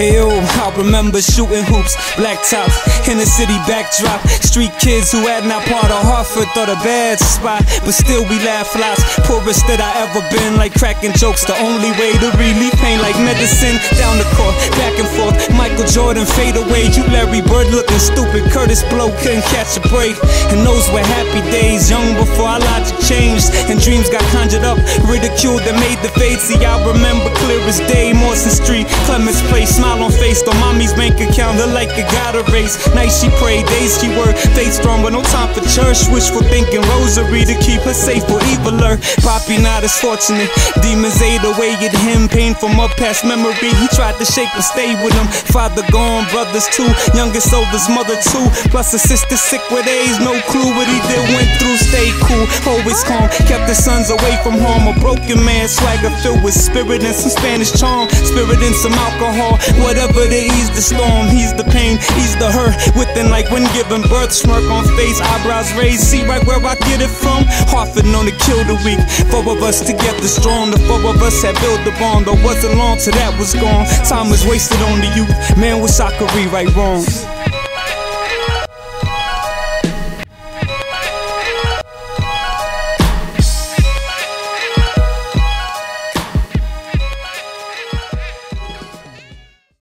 I'll remember shooting hoops, blacktop, in the city backdrop. Street kids who had not part of Hartford thought a bad spot, but still we laugh lots. Poorest that I ever been, like cracking jokes. The only way to relieve pain, like medicine. Down the court, back and forth. Jordan fade away. You Larry Bird looking stupid. Kurtis Blow couldn't catch a break. And those were happy days, young before our logic changed. And dreams got conjured up, ridiculed that made the fade. See, I remember clear as day. Morrison Street, Clemens Place, smile on face. On mommy's bank account, look like a god race. Nights she prayed, days she worked. Faith strong, but no time for church. Wishful thinking, rosary to keep her safe or eviler. Poppy not as fortunate. Demons ate away at him, pain from up past memory. He tried to shake but stay with him. Father gone, brothers too. Youngest oldest mother too. Plus a sister sick with AIDS. No clue what he did, went through. Stay cool, always calm. Kept the sons away from harm. A broken man, swagger filled with spirit and some Spanish charm. Spirit and some alcohol. Whatever to ease the storm. He's the pain, he's the hurt. Within like when giving birth. Smirk on face, eyebrows raised. See right where I get it from? Hartford known to kill the weak. Four of us together strong. The four of us had built the bond. Though wasn't long till that was gone. Time was wasted on the youth. Man, wish I could rewrite wrongs.